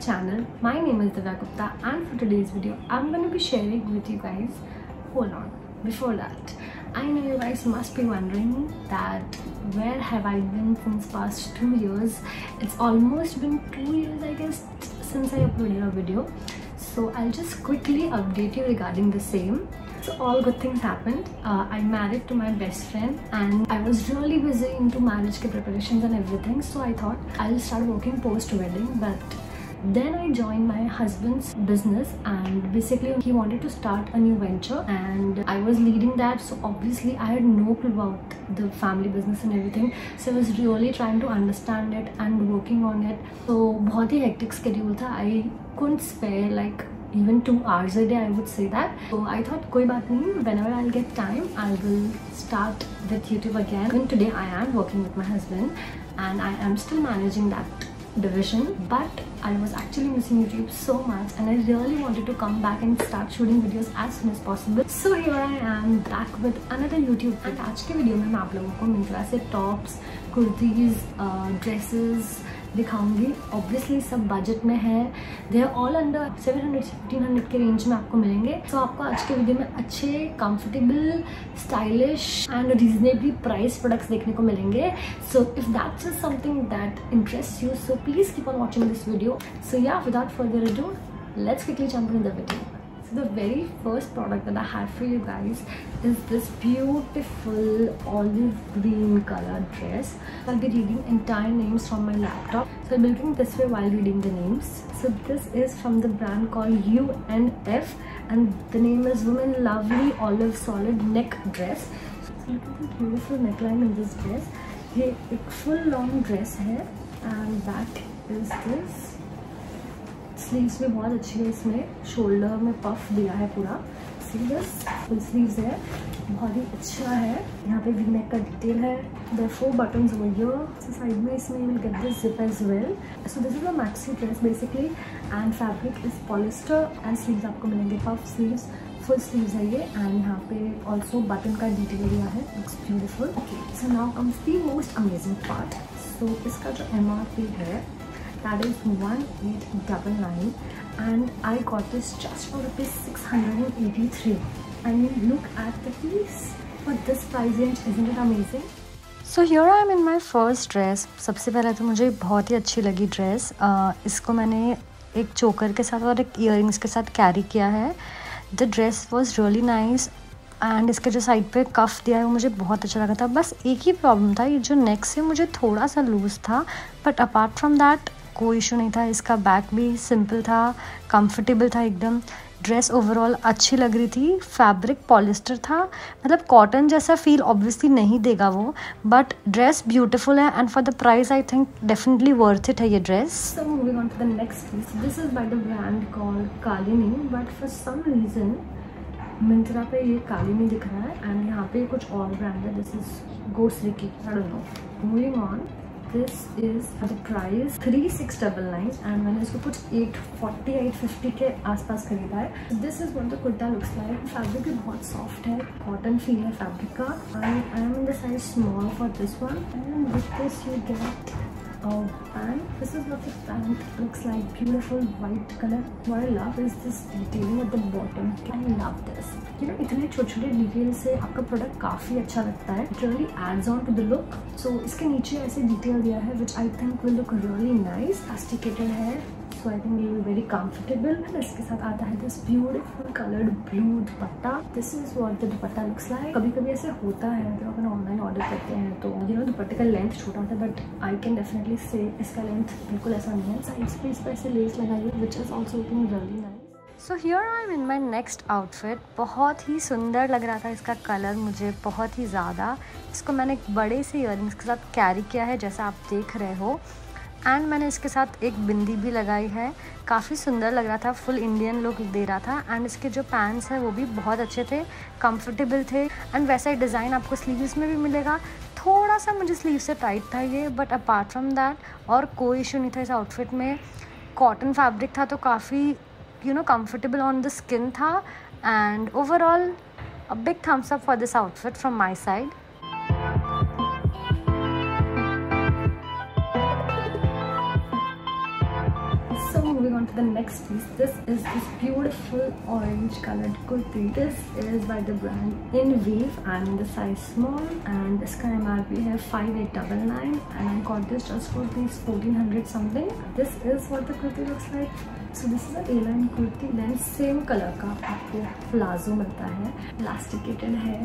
channel. My name is Divya Gupta and for today's video I'm going to be sharing with you guys hold on before that I know you guys must be wondering that where have I been since past two years? It's almost been two years I guess since I uploaded a video. So I'll just quickly update you regarding the same. So all good things happened. Uh, I married to my best friend and I was really busy into marriage preparations and everything. So I thought I'll start working post wedding but then I joined my husband's business and basically he wanted to start a new venture and I was leading that so obviously I had no clue about the family business and everything so I was really trying to understand it and working on it so बहुत ही hectic schedule था I couldn't spare like even two hours a day I would say that so I thought koi baat nahi whenever I'll get time I will start with YouTube again even today I am working with my husband and I am still managing that division but I was actually missing YouTube so much and I really wanted to come back and start shooting videos as soon as possible. So here I am back with another YouTube and आज के video में मैं आप लोगों को मिंत्रा से tops kurtis dresses दिखाऊँगी। Obviously सब बजट में है। दे ऑल अंडर 700 1500 के रेंज में आपको मिलेंगे। तो so, आपको आज के वीडियो में अच्छे comfortable stylish and reasonably price products देखने को मिलेंगे। So if that's is something that interest you so please keep on watching this video so yeah without further ado let's quickly jump into the video. so the very first product that i have for you guys is this beautiful olive green color dress i'll be reading entire names from my laptop so i'll be looking this way while reading the names so this is from the brand called unf and the name is women lovely olive solid neck dress so look at the beautiful neckline in this dress ये एक full long dress है and back is this sleeves भी बहुत अच्छी है इसमें। Shoulder में puff दिया है पूरा। स्लीवस फुल स्लीव्स है। बहुत ही अच्छा है। यहाँ पे वी नेक का डिटेल है। द फोर बटन साइड में इसमें will get this zip as well so this is a maxi dress basically and fabric is polyester and sleeves आपको मिलेंगे पफ स्लीव्स फुल स्लीव्स है ये। एंड यहाँ पे ऑल्सो बटन का डिटेल दिया है। It's beautiful so now comes the most amazing part so इसका जो एमआरपी है that is 1899 and I got this just for rupees 683 I mean look at the piece. For this price range isn't it amazing? So here I am in my first dress सबसे पहले तो मुझे बहुत ही अच्छी लगी dress uh, इसको मैंने एक चोकर के साथ और एक इयर के साथ कैरी किया है. The dress was really nice and इसके जो साइड पे कफ दिया है वो मुझे बहुत अच्छा लगा था. बस एक ही प्रॉब्लम था ये जो नेक से मुझे थोड़ा सा लूज़ था. बट अपार्ट फ्रॉम दैट कोई इशू नहीं था। इसका बैक भी सिंपल था कंफर्टेबल था एकदम। ड्रेस ओवरऑल अच्छी लग रही थी। फैब्रिक पॉलिस्टर था। मतलब कॉटन जैसा फील ऑब्वियसली नहीं देगा वो बट ड्रेस ब्यूटीफुल है and for the price I think definitely worth it है ये dress so moving on to the next piece this is by the brand called Kalini but for some reason Myntra पे ये कालिनी दिख रहा है and यहाँ पे कुछ और ब्रांड है। दिस इज़ गोसरी की I don't know moving on this is the price 3699 and मैंने इसको कुछ 840 850 के आसपास खरीदा है। This is one the kurta looks like fabric भी बहुत सॉफ्ट है कॉटन फील है फैब्रिक का। I I am the size small for this one and this you get oh pan. this is what the pan looks like beautiful white color what i love is this detailing at the bottom i love this you know इतने छोटे छोटे detail से आपका product काफ़ी अच्छा लगता है it really adds on to the look so इसके नीचे ऐसे डिटेल दिया है which I think will look really nice Plasticated है सो आई थिंक ये वेरी कंफर्टेबल इसके साथ आता है this beautiful coloured blue dupatta. This is what the dupatta looks like कभी कभी ऐसे होता है, जब अपन ऑनलाइन ऑर्डर करते हैं तो यू नो दुपट्टे का लेंथ छोटा होता है बट आई कैन डेफिनेटली से इसका लेंथ बिल्कुल ऐसा नहीं है. साइड्स पे इस पर ऐसे लेस लगाई है which is also looking really nice so here I am in my next outfit बहुत ही सुंदर लग रहा था इसका कलर मुझे, बहुत ही ज़्यादा. इसको मैंने एक बड़े से इयर के साथ कैरी किया है, जैसा आप देख रहे हो. एंड मैंने इसके साथ एक बिंदी भी लगाई है। काफ़ी सुंदर लग रहा था। फुल इंडियन लुक दे रहा था। एंड इसके जो पैंट्स हैं, वो भी बहुत अच्छे थे। कंफर्टेबल थे। एंड वैसा ही डिज़ाइन आपको स्लीव्स में भी मिलेगा। थोड़ा सा मुझे स्लीव से टाइट था ये बट अपार्ट फ्रॉम दैट और कोई इशू नहीं था इस आउटफिट में। कॉटन फैब्रिक था तो काफ़ी you know comfortable on the skin था। And overall a big thumbs up for this outfit from my side the next piece this is this beautiful orange colored kurti this is by the brand Inweave and in the size small and this kind of we have 5899 and I got this just for these 1400 something this is what the kurti looks like so this is a A-line kurti then same color का आपको palazzo मिलता है elasticated है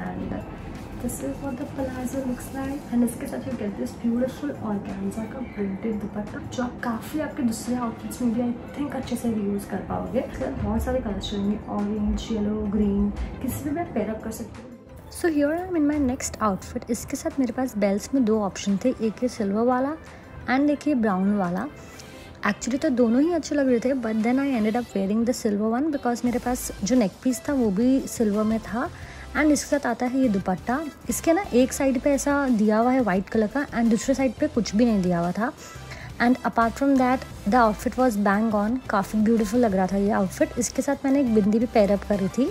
and this is what the palazzo looks like. And इसके साथ you get this beautiful organza का printed दुपट्टा, जो आप काफ़ी आपके दूसरे आउटफिट्स में भी आई थिंक अच्छे से यूज़ कर पाओगे। बहुत सारे कलर्स चलेंगे ऑरेंज येलो ग्रीन किसी भी में पेयरअप कर सकते हो। So here I am my next outfit इसके साथ मेरे पास बेल्ट में दो ऑप्शन थे, एक ये सिल्वर वाला एंड एक ये ब्राउन वाला। एक्चुअली तो दोनों ही अच्छे लग रहे थे but then I ended up wearing the silver one because मेरे पास जो नेक पीस था, वो भी सिल्वर में था। एंड इसके साथ आता है ये दुपट्टा। इसके ना एक साइड पे ऐसा दिया हुआ है वाइट कलर का एंड दूसरे साइड पे कुछ भी नहीं दिया हुआ था। And apart from that the outfit was bang on काफ़ी ब्यूटीफुल लग रहा था ये आउटफिट इसके साथ मैंने एक बिंदी भी पेयरअप करी थी।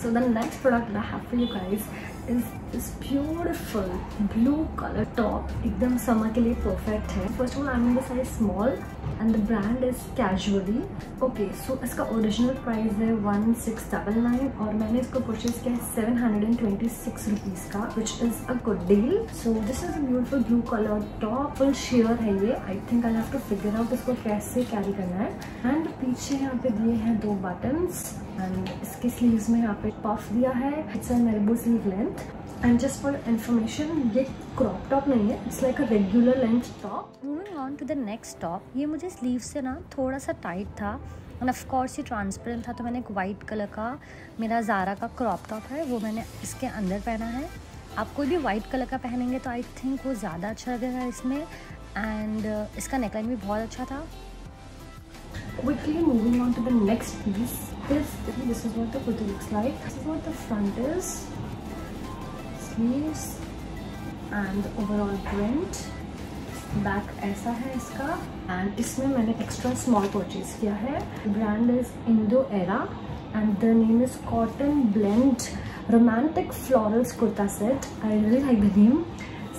So the next product that I have for you guys is this beautiful blue color top एकदम समर के लिए perfect है। First of all, I'm in the size small and the brand is casually okay so इसका original price है one six double nine और मैंने इसको purchase किया है seven hundred and twenty six rupees का which is a good deal so this is a beautiful blue colour top full sheer है ये. I think I have to figure out इसको कैसे कैरी करना है. एंड पीछे यहाँ पे दिए हैं दो बटन एंड इसके स्लीव में यहाँ पे पफ दिया है. It's an elbow sleeve length and just for information ये क्रॉप टॉप नहीं है it's like a regular length top moving on to the next top ये मुझे स्लीव से ना थोड़ा सा टाइट था. एंड ऑफ़ कोर्स ये ट्रांसपेरेंट था तो मैंने एक वाइट कलर का मेरा ज़ारा का क्रॉप टॉप है वो मैंने इसके अंदर पहना है. आप कोई भी वाइट कलर का पहनेंगे तो आई थिंक वो ज़्यादा अच्छा लगेगा इसमें. एंड uh, इसका नेकलाइन भी बहुत अच्छा था. Quickly moving on to the next piece. This this is what the kurti looks like. This is what the front is. And the overall print back ऐसा है इसका। एंड इसमें मैंने एक्स्ट्रा स्मॉल परचेज किया है। Brand is Indo Era and the name is cotton blend romantic florals kurta set I really like the name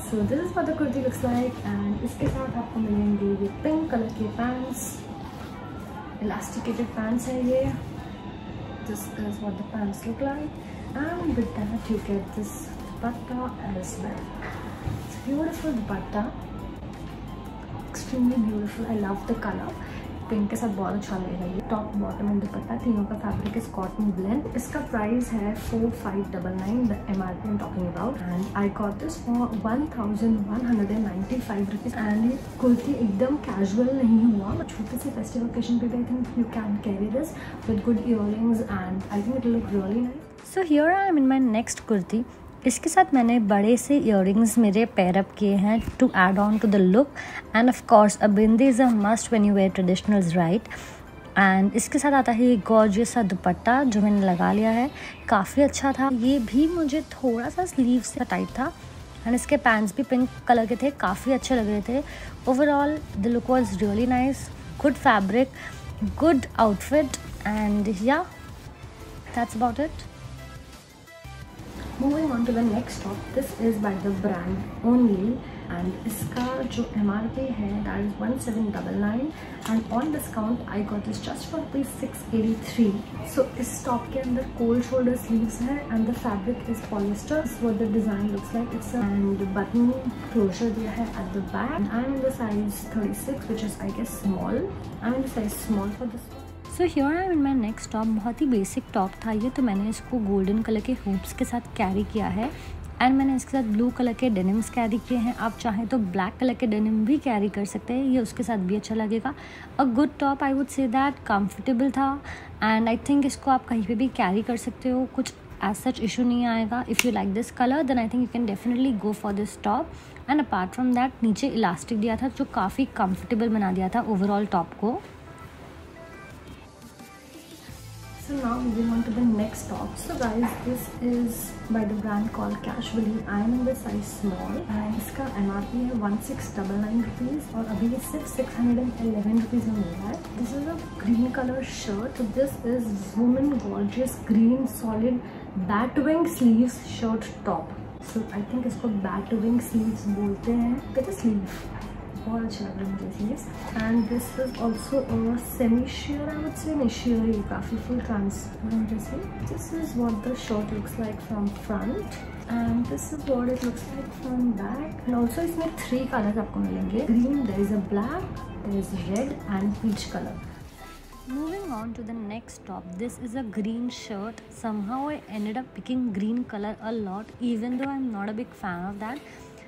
so this is the kurti looks like and इसके साथ आपको मिलेंगे ये पिंक कलर के pants elasticated pants hai ye this is what the pants look like. And with that, you get this dupatta as well. It's beautiful dupatta extremely beautiful. I love the color. Pink के साथ बहुत अच्छा लगेगा ये. Top bottom and dupatta तीनों का fabric is cotton blend इसका price है four five double nine the M R P I'm talking about and I got this for one thousand one hundred and ninety five rupees and ये कुर्ती एकदम casual नहीं हुआ. छोटे से festival occasion पे भी I think you can carry this with good earrings and I think it look really nice so here I am in my next kurti इसके साथ मैंने बड़े से इयर मेरे पैरअप किए हैं to add on to the look and of course a bindi is a must when you wear traditionals right and इसके साथ आता है ये गॉर्जियस सा दुपट्टा जो मैंने लगा लिया है। काफ़ी अच्छा था। ये भी मुझे थोड़ा सा स्लीव से टाइट था। एंड इसके पैंट्स भी पिंक कलर के थे। काफ़ी अच्छे लग रहे थे। Overall the look was really nice good fabric good outfit and yeah that's about it moving on to the next top this is by the brand only, and इसका जो एम आर पी है that is one seven double nine and on discount I got this just for rupees six eighty three so इस top के अंदर cold shoulder sleeves है and the fabric is polyester वो the design looks like it's and button closure दिया है at the back I am in the size thirty six which is I guess small I am in the size small for this so here I in my next top बहुत ही basic top था ये तो मैंने इसको golden colour के hoops के साथ कैरी किया है। एंड मैंने इसके साथ ब्लू कलर के डेनिम्स कैरी किए हैं। आप चाहें तो ब्लैक कलर के डेनिम भी कैरी कर सकते हैं। ये उसके साथ भी अच्छा लगेगा। A good top I would say that comfortable था। एंड आई थिंक इसको आप कहीं पे भी कैरी कर सकते हो। कुछ एज सच इशू नहीं आएगा। If you like this colour then I think you can definitely go for this top and apart from that नीचे इलास्टिक दिया था, जो काफ़ी कंफर्टेबल बना दिया था ओवरऑल टॉप को। So now moving on to the next top. So guys, this is by the brand called Casually. I am in the size small and इसका MRP है 1699 rupees और अभी ये सिर्फ़ 611 rupees में मिल रहा है. This is a green color shirt. So this is Woman Gorgeous Green Solid Batwing Sleeves Shirt Top. So I think इसको Batwing Sleeves बोलते हैं. Get a sleeve. बहुत अच्छा लग रहा है मुझे चीज़ and this is also semi sheer I would say नहीं शेयर ही काफ़ी फुल ट्रांसपेरेंट जैसे this is what the shirt looks like from front and this is what it looks like from back and also इसमें three colours आपको मिलेंगे green there is a black there is red and peach colour Moving on to the next top, this is a green shirt. Somehow I ended up picking green color a lot, even though I'm not a big fan of that.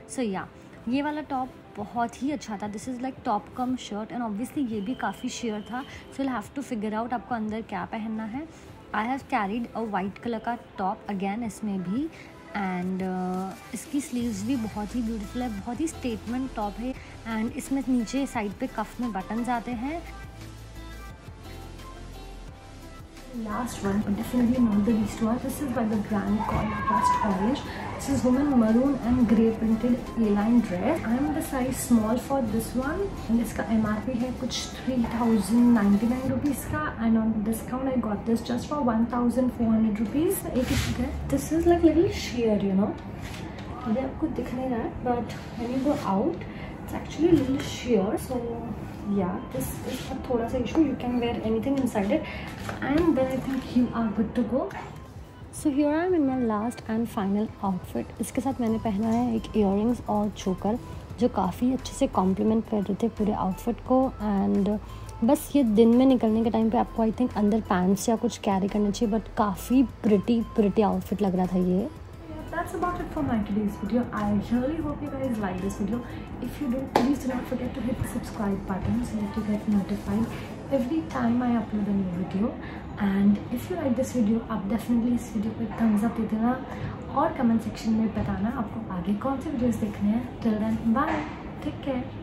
So yeah, ये वाला top बहुत ही अच्छा था। This is like top cum shirt and obviously ये भी काफ़ी sheer था। So you have to figure out आपको अंदर क्या पहनना है। I have carried a white colour का टॉप अगेन इसमें भी। एंड uh, इसकी स्लीव्स भी बहुत ही ब्यूटीफुल है बहुत ही स्टेटमेंट टॉप है। एंड इसमें नीचे साइड पे कफ में बटन्स आते हैं। Last one definitely not the best one this is by the brand call Trust Orange this is woman maroon and grey printed A line dress I am the size small for this one and इसका M R P है कुछ three thousand ninety nine rupees का and on discount I got this just for one thousand four hundred rupees एक ही है this is like little sheer you know अभी आपको दिख नहीं रहा है but when you go out it's actually little sheer, so, yeah, this is a thoda sa issue. You can wear anything inside it. And then i think you are good to go. So here I am in my last and final outfit इसके साथ मैंने पहना है एक year और चोकर जो काफ़ी अच्छे से कॉम्प्लीमेंट कर रहे थे पूरे आउटफिट को. एंड बस ये दिन में निकलने के टाइम पे आपको आई थिंक अंदर पैंट्स या कुछ कैरी करना चाहिए बट काफ़ी प्रिटी प्रिटी आउटफिट लग रहा था ये. that's about it for my today's video i really hope you guys like this video if you do please do not forget to hit the subscribe button so that you get notified every time i upload a new video and if you like this video आप definitely इस video को thumbs up दे देना और comment section में बताना आपको आगे कौन से videos देखने हैं till then bye take care